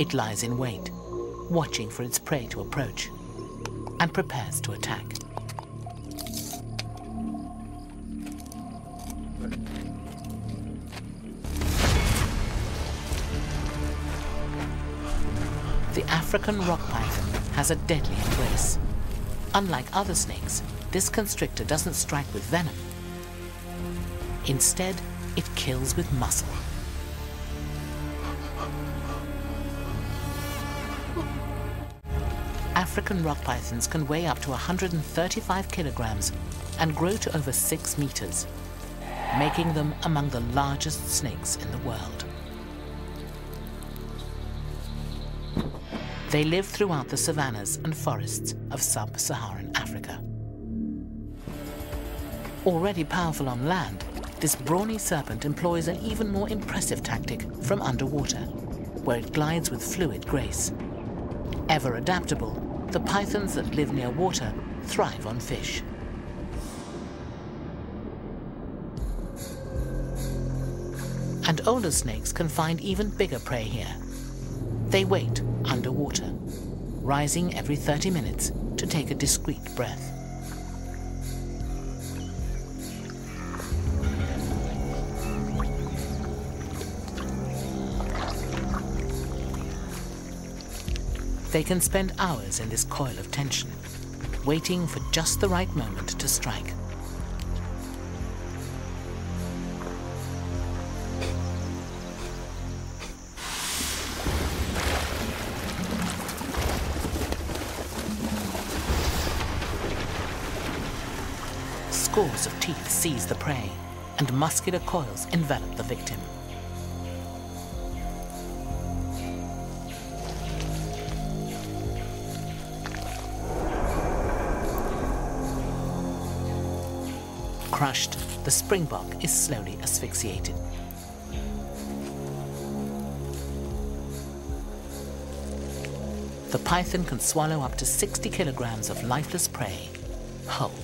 It lies in wait, watching for its prey to approach, and prepares to attack. The African rock python has a deadly embrace. Unlike other snakes, this constrictor doesn't strike with venom. Instead, it kills with muscle. African rock pythons can weigh up to 135 kilograms and grow to over 6 meters, making them among the largest snakes in the world. They live throughout the savannas and forests of sub-Saharan Africa. Already powerful on land, this brawny serpent employs an even more impressive tactic from underwater, where it glides with fluid grace. Ever adaptable, the pythons that live near water thrive on fish. And older snakes can find even bigger prey here. They wait underwater, rising every 30 minutes to take a discreet breath. They can spend hours in this coil of tension, waiting for just the right moment to strike. Scores of teeth seize the prey, and muscular coils envelop the victim. Crushed, the springbok is slowly asphyxiated. The python can swallow up to 60 kilograms of lifeless prey whole.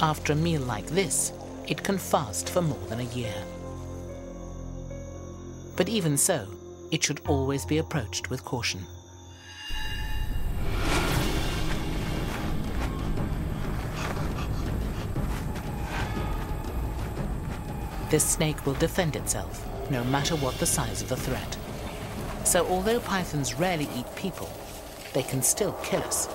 After a meal like this, it can fast for more than a year. But even so, it should always be approached with caution. This snake will defend itself, no matter what the size of the threat. So although pythons rarely eat people, they can still kill us